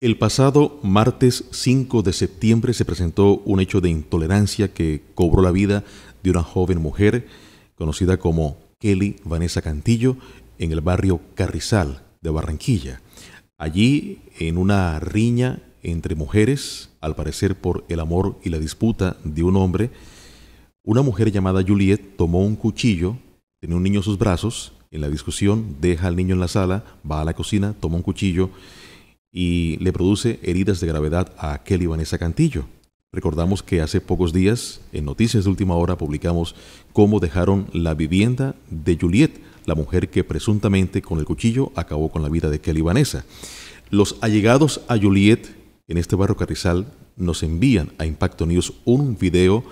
El pasado martes 5 de septiembre se presentó un hecho de intolerancia que cobró la vida de una joven mujer conocida como Kelly Vanessa Cantillo en el barrio Carrizal de Barranquilla. Allí, en una riña entre mujeres, al parecer por el amor y la disputa de un hombre, una mujer llamada Juliet tomó un cuchillo, tenía un niño en sus brazos, en la discusión deja al niño en la sala, va a la cocina, toma un cuchillo y le produce heridas de gravedad a Kelly Vanessa Cantillo. Recordamos que hace pocos días, en Noticias de Última Hora, publicamos cómo dejaron la vivienda de Juliet, la mujer que presuntamente con el cuchillo acabó con la vida de Kelly Vanessa. Los allegados a Juliet en este barrio Carrizal nos envían a Impacto News un video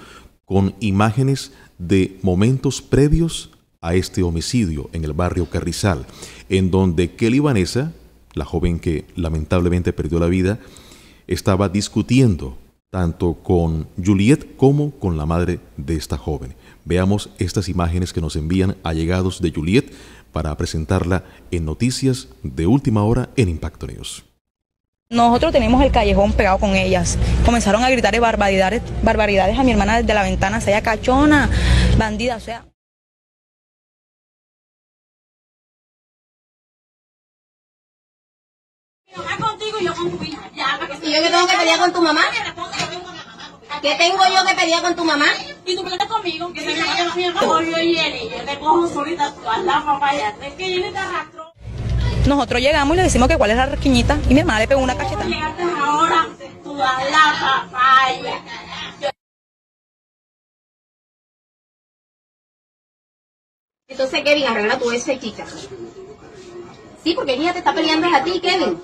con imágenes de momentos previos a este homicidio en el barrio Carrizal, en donde Kelly Vanessa la joven que lamentablemente perdió la vida, estaba discutiendo tanto con Juliet como con la madre de esta joven. Veamos estas imágenes que nos envían allegados de Juliet para presentarla en noticias de última hora en Impacto News. Nosotros tenemos el callejón pegado con ellas. Comenzaron a gritar barbaridades, barbaridades a mi hermana desde la ventana, sea cachona, bandida, o sea. contigo y yo con tu hija. Ya, para que ¿Y yo que tengo que pelear con tu mamá? ¿Qué tengo yo que pelear con tu mamá? Y tú peleas conmigo, que se me vaya mi hermano y él. Yo te cojo solita a la papaya. Es que yo te arrastro. Nosotros llegamos y le decimos que cuál es la rasquiñita y mi hermana le pegó una cacheta. Llegaste ahora, tú a la papaya. Entonces, Kevin, arregla tu ese chica. Sí, porque ella te está peleando a ti, Kevin.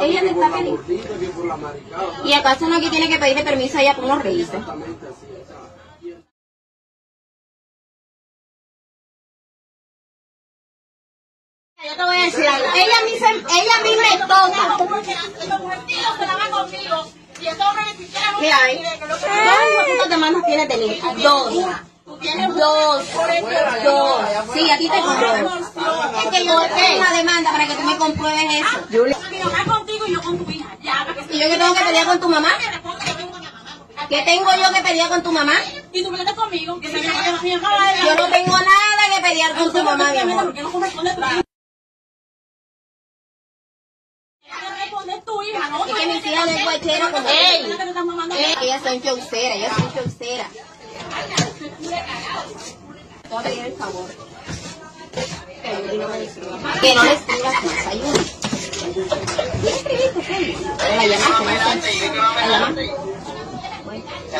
Ella te está peleando. ¿Y acaso no aquí tiene que pedirle permiso a ella por unos reíces? Yo te voy a decir algo. Ella a mí, se, ella a mí me toca. Mira, ahí. ¿Cuántas demandas tienes de ley? Dos. Dos, dos. Sí, a ti te compruebo. Es que yo tengo una demanda para que tú me compruebes eso. Julia. contigo y yo con tu hija. ¿Y yo que tengo que pelear con tu mamá? ¿Qué tengo yo que pelear con tu mamá? Y tú peleas conmigo. Yo no tengo nada que pelear con tu mamá, mi amor. Es que mis hijas de cualquiera como ¡Ey! Ellas son chauceras, ellas son chauceras. Te voy a pedir el favor. Que no le escribas más. Ayuda. ¿Qué escribiste, Kelly? La llamaste, ¿La llamaste?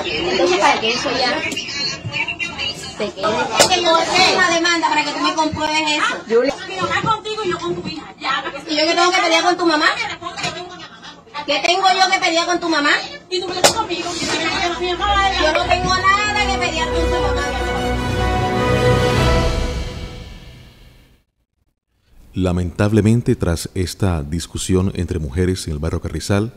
Entonces, para que eso ya se quede. Es que yo tengo una demanda para que tú me compruebes eso. Julia. contigo y yo con tu hija. ¿Y yo que tengo que pelear con tu mamá? ¿Qué tengo yo que pelear con tu mamá? ¿Y tú peleas conmigo? Yo no Lamentablemente, tras esta discusión entre mujeres en el barrio Carrizal,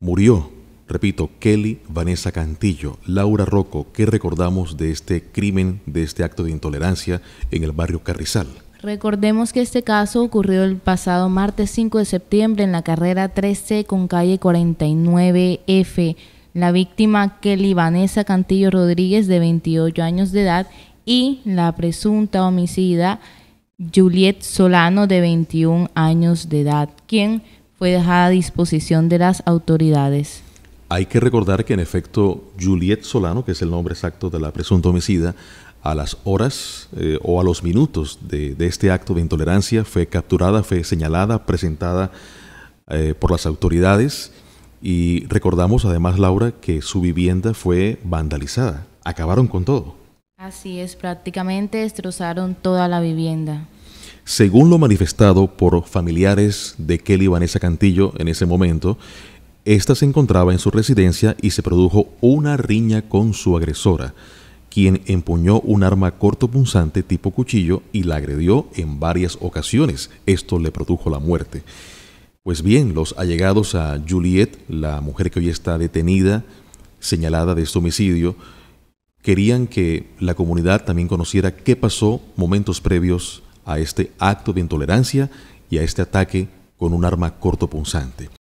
murió, repito, Kelly Vanessa Cantillo, Laura Rocco. ¿Qué recordamos de este crimen, de este acto de intolerancia en el barrio Carrizal? Recordemos que este caso ocurrió el pasado martes 5 de septiembre en la carrera 13 con calle 49F. La víctima Kelly Vanessa Cantillo Rodríguez de 28 años de edad y la presunta homicida Juliet Solano de 21 años de edad, quien fue dejada a disposición de las autoridades. Hay que recordar que en efecto Juliet Solano, que es el nombre exacto de la presunta homicida, a las horas eh, o a los minutos de, este acto de intolerancia fue capturada, fue señalada, presentada eh, por las autoridades y recordamos además, Laura, que su vivienda fue vandalizada. Acabaron con todo. Así es, prácticamente destrozaron toda la vivienda. Según lo manifestado por familiares de Kelly Vanessa Cantillo en ese momento, esta se encontraba en su residencia y se produjo una riña con su agresora quien empuñó un arma cortopunzante tipo cuchillo y la agredió en varias ocasiones. Esto le produjo la muerte. Pues bien, los allegados a Juliet, la mujer que hoy está detenida, señalada de este homicidio, querían que la comunidad también conociera qué pasó momentos previos a este acto de intolerancia y a este ataque con un arma cortopunzante.